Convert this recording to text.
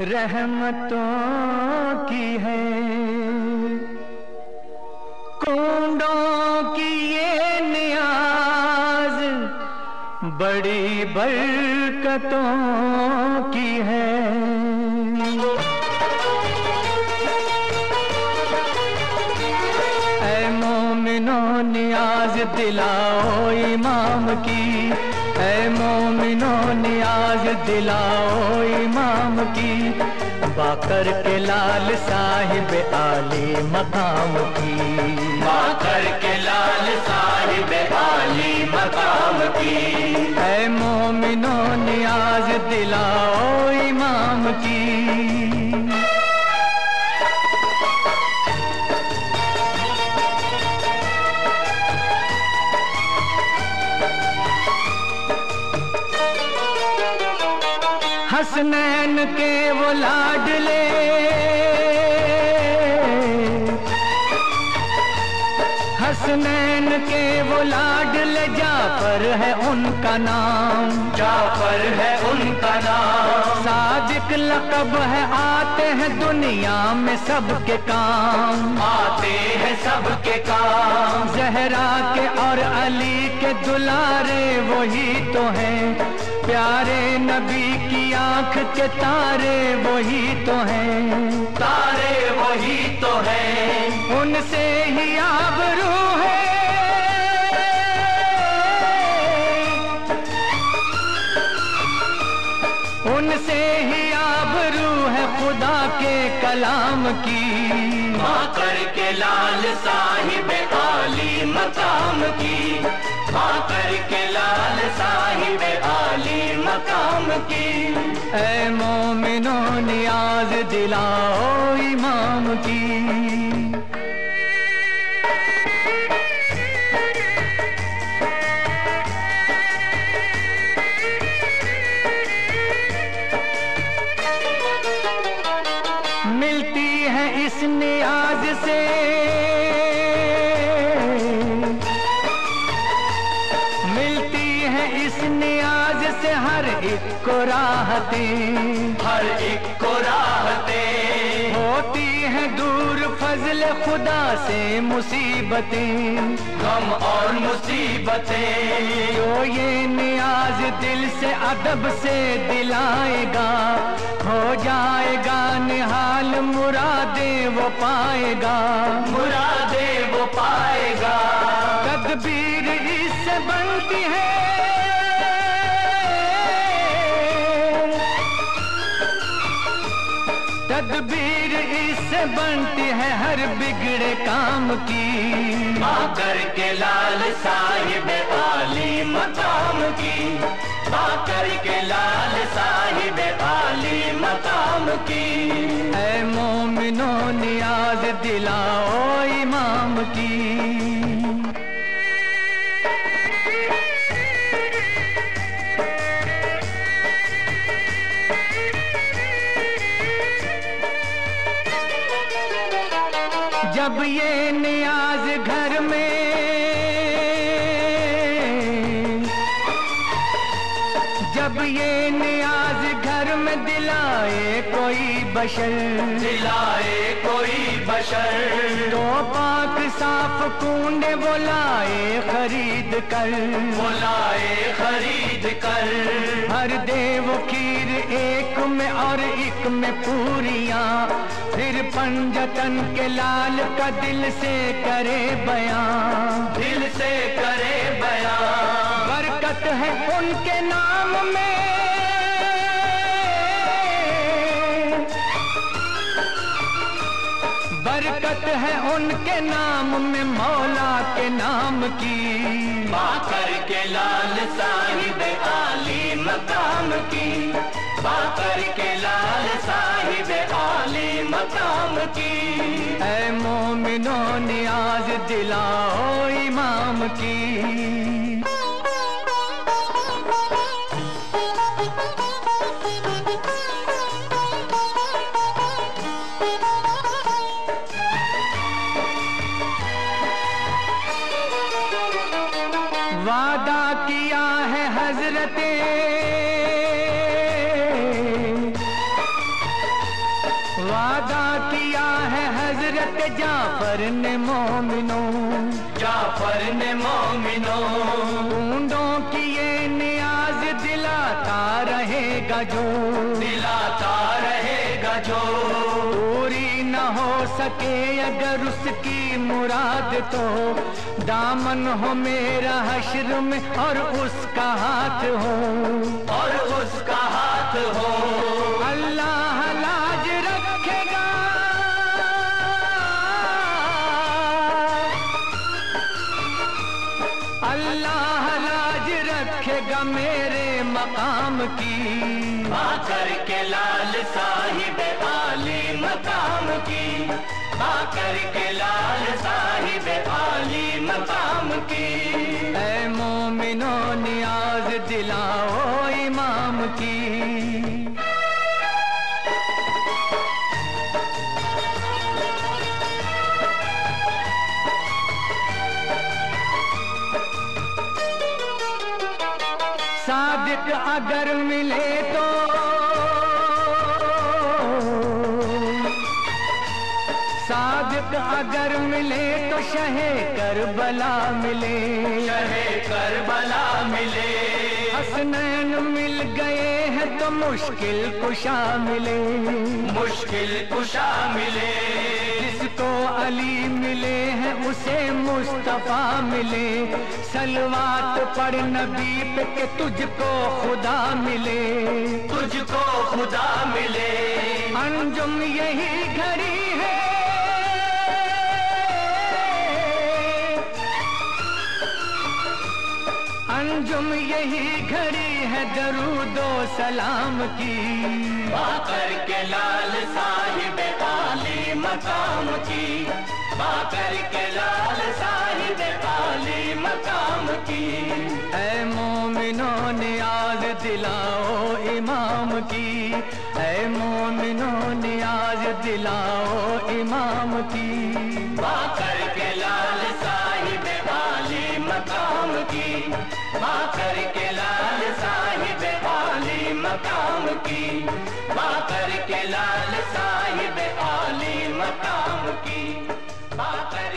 रहमतों की है। कुंडों की ये नियाज बड़ी बरकतों की है। मोमिनो, नियाज दिलाओ इमाम की। मोमिनो नियाज दिलाओ इमाम की। बाकर के लाल साहिब आली मकाम की। बाकर के लाल साहिब आली मकाम की। है मोमिनो नियाज दिलाओ इमाम की। हसनैन के वो लाडले। हसनैन के वो लाडले जाफ़र है उनका नाम। जाफ़र है उनका नाम। सादिक लकब है आते हैं दुनिया में सबके काम। आते हैं सबके काम। जहरा के और अली के दुलारे वही तो हैं। प्यारे नबी की आँख के तारे वही तो हैं। तारे वही तो है। उनसे ही आबरू है। उनसे ही आबरू है खुदा के कलाम की। बाकर के लाल साहिब आली मकाम की। बाकर के लाल साहिब मकाम की। ऐ मोमिनो नियाज दिलाओ इमाम की। मिलती है इस नियाज से हर एक को राहतें। हर एक को राहते। होती है दूर फजल खुदा से मुसीबतें। गम और मुसीबतें। जो ये नियाज दिल से अदब से दिलाएगा हो जाएगा निहाल मुरादे वो पाएगा। मुरादे वो पाएगा। तदबीर इससे बनती है काम की। बाकर के लाल साहिब आली मकाम की। माकर के लाल साहिब आली मकाम की। ऐ मोमिनो नियाज दिलाओ इमाम की। जब ये नियाज घर में। जब ये नियाज घर में दिलाए कोई बशर। दिलाए कोई बशर। तो पाक साफ़ कूंडे बुलाए खरीद कर। बुलाए खरीद कर। हर देव खीर एक में और एक में पूरियाँ। फिर पंजतन के लाल का दिल से करे बयां। दिल से करे बयान बरकत है उनके नाम में बरकत है उनके नाम में मौला के नाम की। बाकर के लाल साहिब आली मकाम की। बाकर के लाल साहिब आली मकाम की। ऐ मोमिनो नियाज दिलाओ इमाम की। वादा किया है हज़रत जाफ़र ने मोमिनो। जाफ़र ने मोमिनो। ढूंढों की ये नियाज दिलाता रहेगा जो। दिलाता रहेगा जो। पूरी न हो सके अगर उसकी मुराद तो। दामन हो मेरा हश्र में और उसका हाथ हो। और उसका हाथ हो। रखेगा मेरे मकाम की। आकर के लाल साहिब आली मकाम की। आकर के लाल साहिब आली मकाम की। ऐ मोमिनो नियाज दिलाओ इमाम की। अगर मिले तो। सादिक अगर मिले तो शहे करबला मिले। शहे करबला मिले। हसनैन मिल गए हैं तो मुश्किल कुशा मिले। मुश्किल कुशा मिले। जिसको अली मिले हैं उसे मुस्तफ़ा मिले। सलवात पढ़ नबी पे के तुझको खुदा मिले। तुझको खुदा मिले। अंजुम यही घड़ी अंजुम यही घड़ी है दरूदो सलाम की। बाकर के लाल साहिब आली मकाम की। बाकर के लाल साहिब आली मकाम की। ऐ मोमिनो नियाज दिलाओ इमाम की। ऐ मोमिनो नियाज दिलाओ इमाम के। मकाम की। बाकर के लाल साहिब आली मकाम की। बाकर